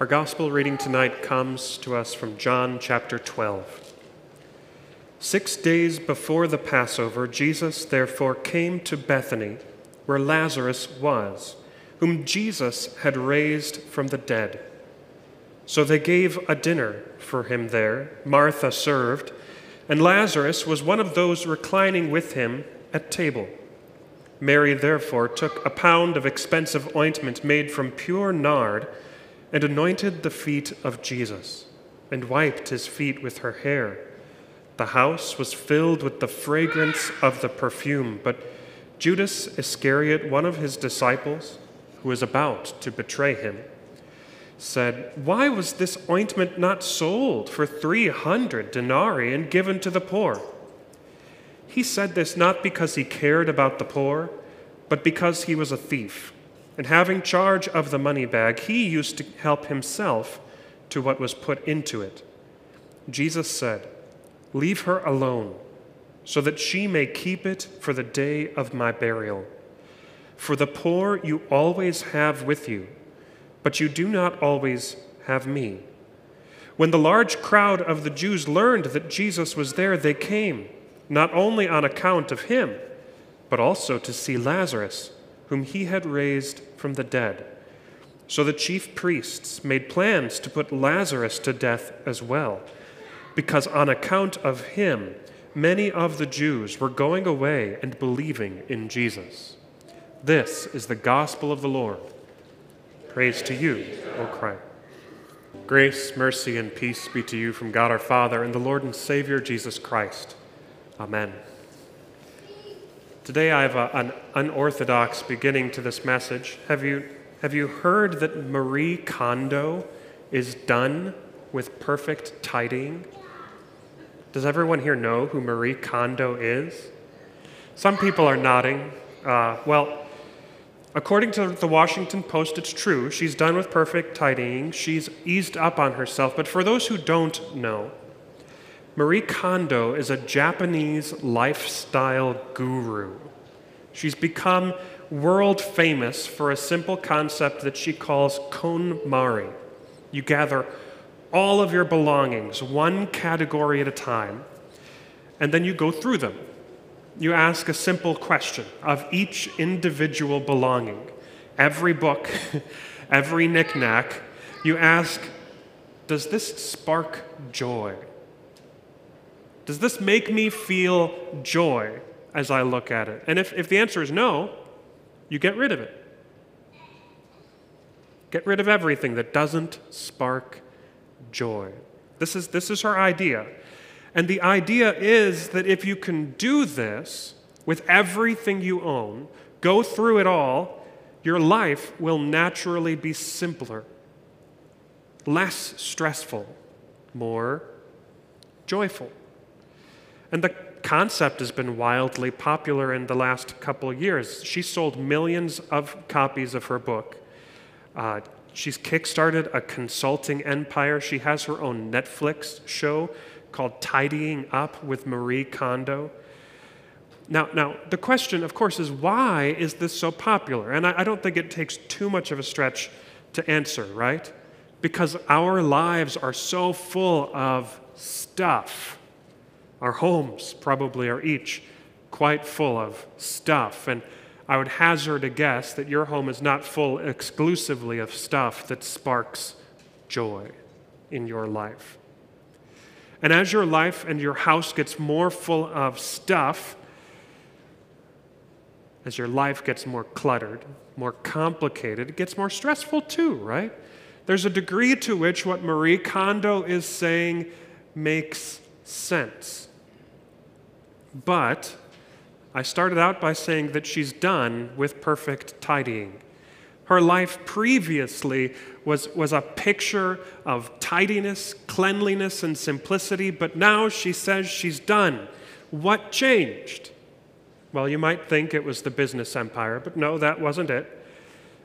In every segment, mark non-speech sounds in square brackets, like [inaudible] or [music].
Our gospel reading tonight comes to us from John chapter 12. Six days before the Passover, Jesus therefore came to Bethany, where Lazarus was, whom Jesus had raised from the dead. So they gave a dinner for him there. Martha served, and Lazarus was one of those reclining with him at table. Mary therefore took a pound of expensive ointment made from pure nard and anointed the feet of Jesus and wiped his feet with her hair. The house was filled with the fragrance of the perfume, but Judas Iscariot, one of his disciples, who was about to betray him, said, Why was this ointment not sold for 300 denarii and given to the poor? He said this not because he cared about the poor, but because he was a thief. And having charge of the money bag, he used to help himself to what was put into it. Jesus said, Leave her alone, so that she may keep it for the day of my burial. For the poor you always have with you, but you do not always have me. When the large crowd of the Jews learned that Jesus was there, they came not only on account of him, but also to see Lazarus, whom he had raised from the dead. So the chief priests made plans to put Lazarus to death as well, because on account of him, many of the Jews were going away and believing in Jesus. This is the gospel of the Lord. Praise to you, O Christ. Grace, mercy, and peace be to you from God our Father and the Lord and Savior Jesus Christ. Amen. Today I have a, an unorthodox beginning to this message. Have you, have you heard that Marie Kondo is done with perfect tidying? Does everyone here know who Marie Kondo is? Some people are nodding. Uh, well, according to the Washington Post, it's true. She's done with perfect tidying. She's eased up on herself. But for those who don't know, Marie Kondo is a Japanese lifestyle guru. She's become world famous for a simple concept that she calls KonMari. You gather all of your belongings, one category at a time, and then you go through them. You ask a simple question of each individual belonging. Every book, [laughs] every knickknack, you ask, does this spark joy? Does this make me feel joy as I look at it? And if, if the answer is no, you get rid of it. Get rid of everything that doesn't spark joy. This is, this is her idea. And the idea is that if you can do this with everything you own, go through it all, your life will naturally be simpler, less stressful, more joyful. And the concept has been wildly popular in the last couple of years. She sold millions of copies of her book. Uh, she's kickstarted a consulting empire. She has her own Netflix show called Tidying Up with Marie Kondo. Now, now the question, of course, is why is this so popular? And I, I don't think it takes too much of a stretch to answer, right? Because our lives are so full of stuff our homes probably are each quite full of stuff. And I would hazard a guess that your home is not full exclusively of stuff that sparks joy in your life. And as your life and your house gets more full of stuff, as your life gets more cluttered, more complicated, it gets more stressful too, right? There's a degree to which what Marie Kondo is saying makes sense. But I started out by saying that she's done with perfect tidying. Her life previously was, was a picture of tidiness, cleanliness, and simplicity, but now she says she's done. What changed? Well, you might think it was the business empire, but no, that wasn't it.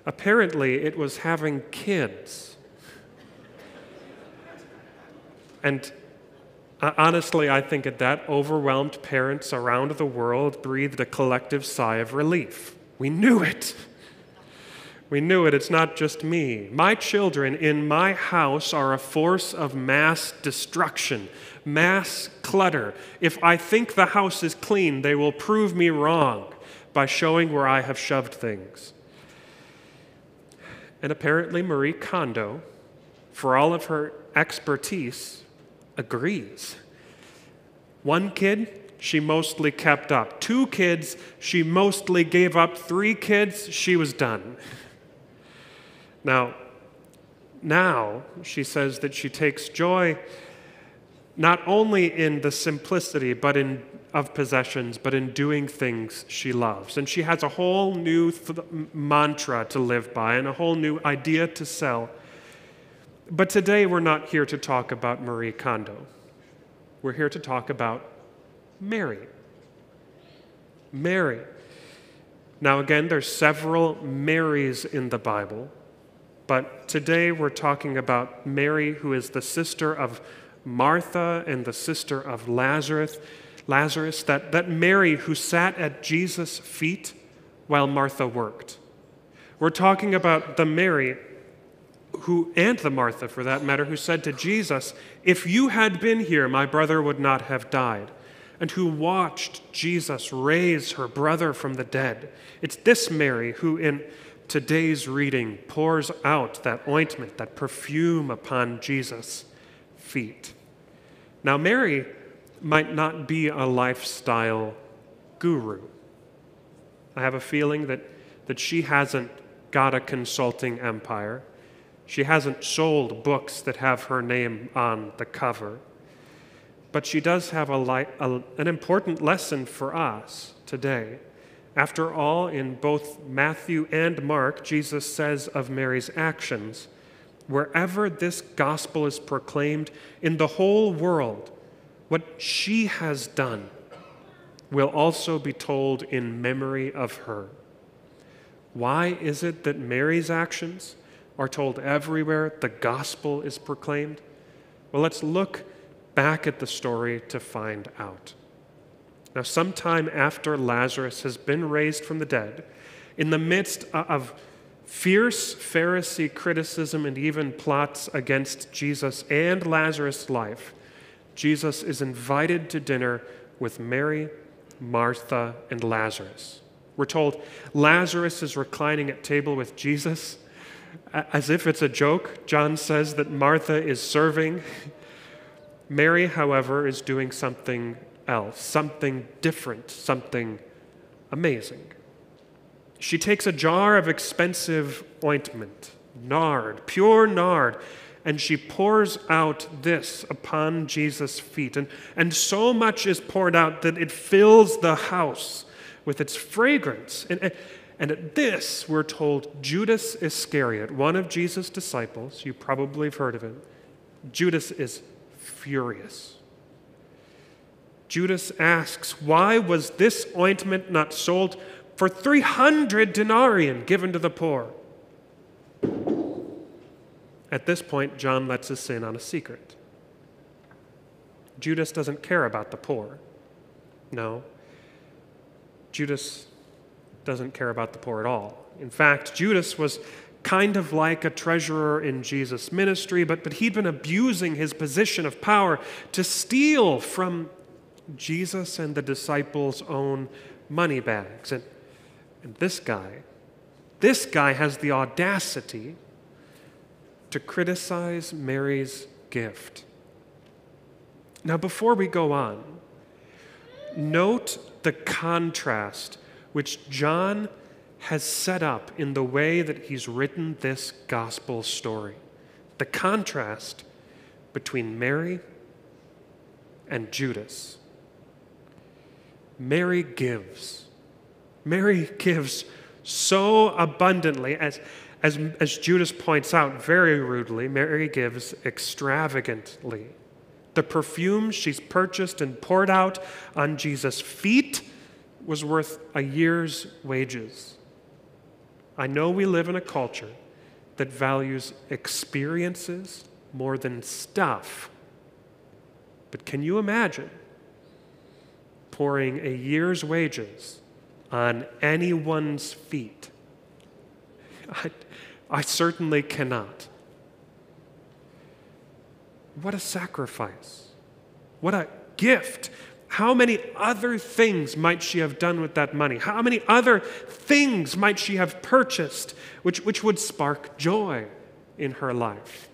Apparently, it was having kids. And Uh, honestly, I think at that overwhelmed parents around the world breathed a collective sigh of relief. We knew it. We knew it, it's not just me. My children in my house are a force of mass destruction, mass clutter. If I think the house is clean, they will prove me wrong by showing where I have shoved things. And apparently, Marie Kondo, for all of her expertise, agrees. One kid, she mostly kept up. Two kids, she mostly gave up. Three kids, she was done. Now, now she says that she takes joy not only in the simplicity but in of possessions but in doing things she loves and she has a whole new th- mantra to live by and a whole new idea to sell but today we're not here to talk about marie kondo we're here to talk about mary mary now again there's several marys in the bible but today we're talking about Mary, who is the sister of Martha and the sister of Lazarus. Lazarus, that, that Mary who sat at Jesus' feet while Martha worked. We're talking about the Mary who, and the Martha for that matter, who said to Jesus, If you had been here, my brother would not have died. And who watched Jesus raise her brother from the dead. It's this Mary who, in today's reading pours out that ointment, that perfume upon Jesus' feet. Now, Mary might not be a lifestyle guru. I have a feeling that, that she hasn't got a consulting empire. She hasn't sold books that have her name on the cover. But she does have a, a, an important lesson for us today. After all, in both Matthew and Mark, Jesus says of Mary's actions, wherever this gospel is proclaimed in the whole world, what she has done will also be told in memory of her. Why is it that Mary's actions are told everywhere the gospel is proclaimed? Well, let's look back at the story to find out. Now, sometime after Lazarus has been raised from the dead, in the midst of fierce Pharisee criticism and even plots against Jesus and Lazarus' life, Jesus is invited to dinner with Mary, Martha, and Lazarus. We're told Lazarus is reclining at table with Jesus. As if it's a joke, John says that Martha is serving. Mary, however, is doing something else, something different, something amazing. She takes a jar of expensive ointment, nard, pure nard, and she pours out this upon Jesus' feet. And, and so much is poured out that it fills the house with its fragrance. And, and at this, we're told Judas Iscariot, one of Jesus' disciples, you probably have heard of him, Judas is furious. Judas asks, Why was this ointment not sold for 300 denarii given to the poor? At this point, John lets us in on a secret. Judas doesn't care about the poor. No. Judas doesn't care about the poor at all. In fact, Judas was kind of like a treasurer in Jesus' ministry, but, but he'd been abusing his position of power to steal from Jesus and the disciples' own money bags. And, and this guy, this guy has the audacity to criticize Mary's gift. Now, before we go on, note the contrast which John has set up in the way that he's written this gospel story. The contrast between Mary and Judas. Mary gives. Mary gives so abundantly, as, as, as Judas points out very rudely, Mary gives extravagantly. The perfume she's purchased and poured out on Jesus' feet was worth a year's wages. I know we live in a culture that values experiences more than stuff. But can you imagine pouring a year's wages on anyone's feet. [laughs] I, I certainly cannot. What a sacrifice. What a gift. How many other things might she have done with that money? How many other things might she have purchased which, which would spark joy in her life?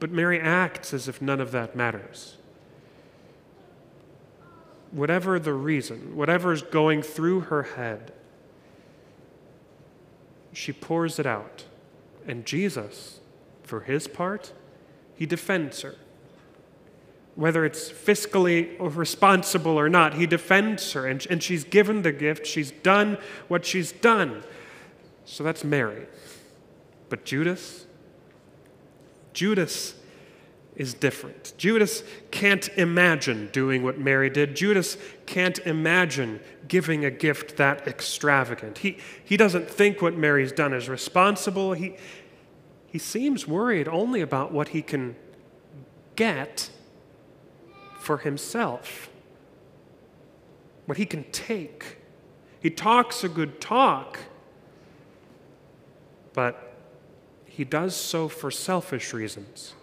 But Mary acts as if none of that matters. Whatever the reason, whatever is going through her head, she pours it out. And Jesus, for his part, he defends her. Whether it's fiscally responsible or not, he defends her. And, and she's given the gift, she's done what she's done. So that's Mary. But Judas, Judas is different. Judas can't imagine doing what Mary did. Judas can't imagine giving a gift that extravagant. He, he doesn't think what Mary's done is responsible. He, he seems worried only about what he can get for himself, what he can take. He talks a good talk, but he does so for selfish reasons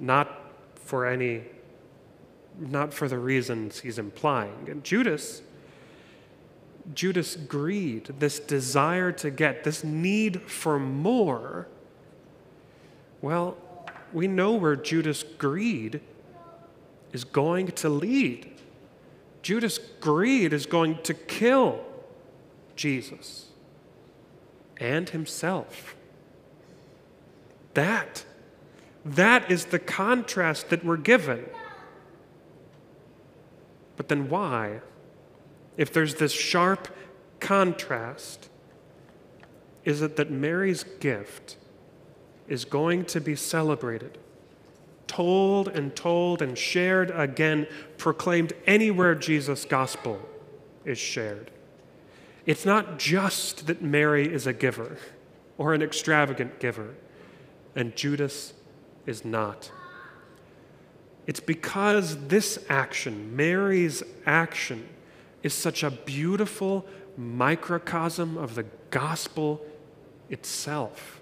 not for any, not for the reasons he's implying. And Judas, Judas' greed, this desire to get, this need for more, well, we know where Judas' greed is going to lead. Judas' greed is going to kill Jesus and himself. That that is the contrast that we're given. But then why? If there's this sharp contrast, is it that Mary's gift is going to be celebrated, told and told and shared again, proclaimed anywhere Jesus' gospel is shared? It's not just that Mary is a giver or an extravagant giver, and Judas is not. It's because this action, Mary's action, is such a beautiful microcosm of the gospel itself.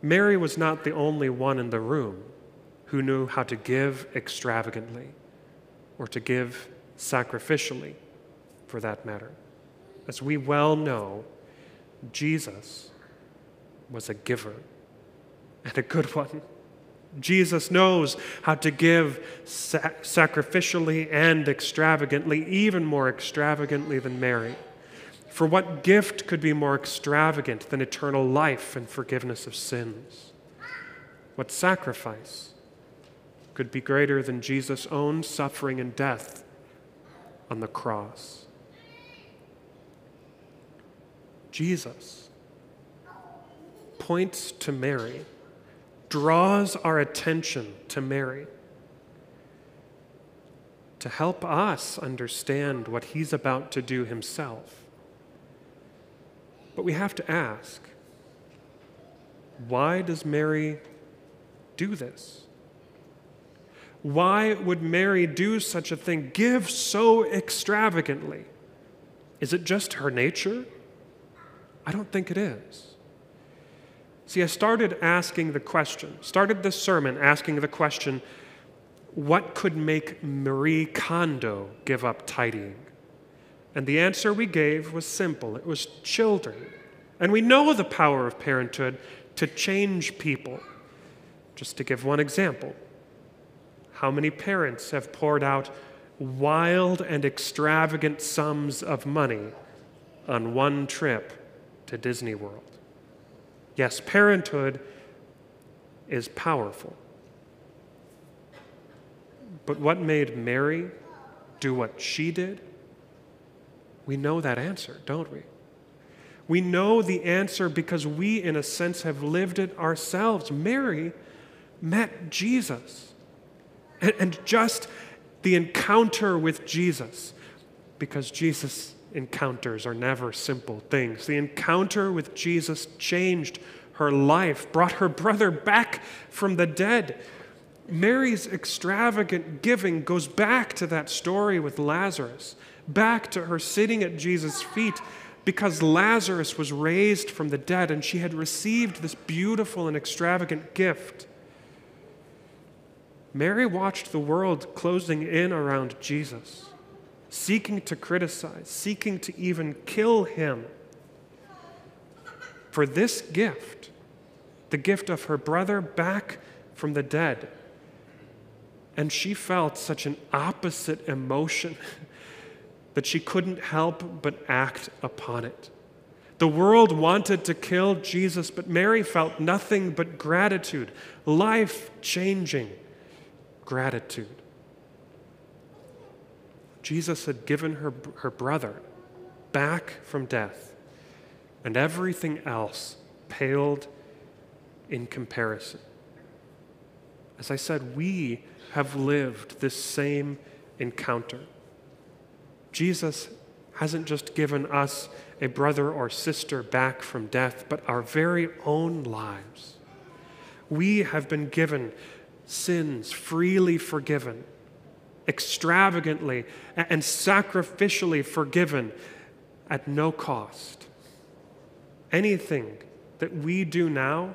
Mary was not the only one in the room who knew how to give extravagantly or to give sacrificially, for that matter. As we well know, Jesus was a giver and a good one. Jesus knows how to give sacrificially and extravagantly, even more extravagantly than Mary. For what gift could be more extravagant than eternal life and forgiveness of sins? What sacrifice could be greater than Jesus' own suffering and death on the cross? Jesus points to Mary draws our attention to Mary to help us understand what he's about to do himself. But we have to ask why does Mary do this? Why would Mary do such a thing, give so extravagantly? Is it just her nature? I don't think it is. See, I started asking the question, started this sermon asking the question what could make Marie Kondo give up tidying? And the answer we gave was simple it was children. And we know the power of parenthood to change people. Just to give one example, how many parents have poured out wild and extravagant sums of money on one trip to Disney World? Yes, parenthood is powerful. But what made Mary do what she did? We know that answer, don't we? We know the answer because we, in a sense, have lived it ourselves. Mary met Jesus. And, just the encounter with Jesus, because Jesus encounters are never simple things. The encounter with Jesus changed her life, brought her brother back from the dead. Mary's extravagant giving goes back to that story with Lazarus, back to her sitting at Jesus' feet because Lazarus was raised from the dead and she had received this beautiful and extravagant gift. Mary watched the world closing in around Jesus, seeking to criticize, seeking to even kill him. For this gift, the gift of her brother back from the dead, and she felt such an opposite emotion [laughs] that she couldn't help but act upon it. The world wanted to kill Jesus, but Mary felt nothing but gratitude, life changing gratitude. Jesus had given her, her brother back from death, and everything else paled in comparison. As I said, we have lived this same encounter. Jesus hasn't just given us a brother or sister back from death, but our very own lives. We have been given sins freely forgiven, extravagantly and sacrificially forgiven at no cost. Anything that we do now,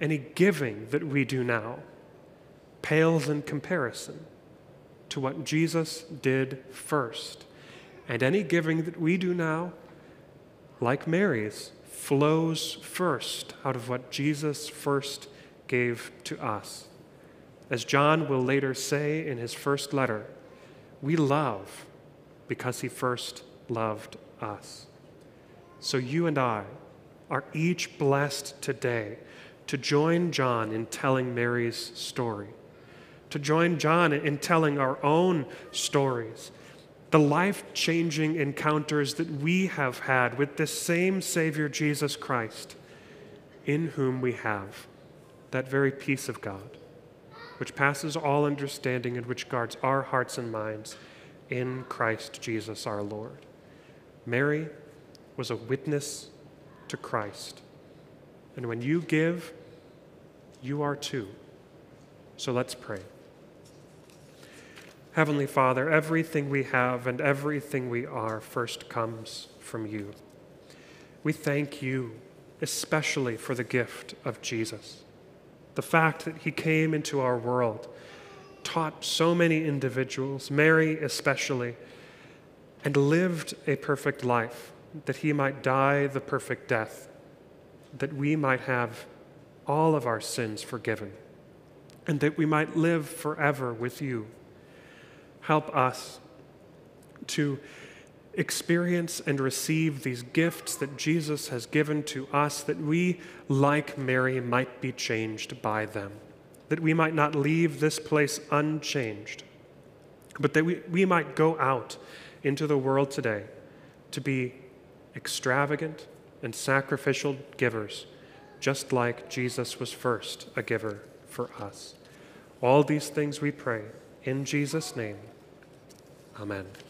any giving that we do now, pales in comparison to what Jesus did first. And any giving that we do now, like Mary's, flows first out of what Jesus first gave to us. As John will later say in his first letter, we love because he first loved us. So you and I are each blessed today to join John in telling Mary's story to join John in telling our own stories, the life changing encounters that we have had with this same Savior, Jesus Christ, in whom we have that very peace of God, which passes all understanding and which guards our hearts and minds in Christ Jesus our Lord. Mary was a witness to Christ. And when you give, you are too. So let's pray. Heavenly Father, everything we have and everything we are first comes from you. We thank you especially for the gift of Jesus. The fact that he came into our world, taught so many individuals, Mary especially, and lived a perfect life that he might die the perfect death, that we might have all of our sins forgiven, and that we might live forever with you help us to experience and receive these gifts that Jesus has given to us, that we, like Mary, might be changed by them, that we might not leave this place unchanged, but that we, we might go out into the world today to be extravagant and sacrificial givers, just like Jesus was first a giver for us. All these things we pray in Jesus' name. Amen.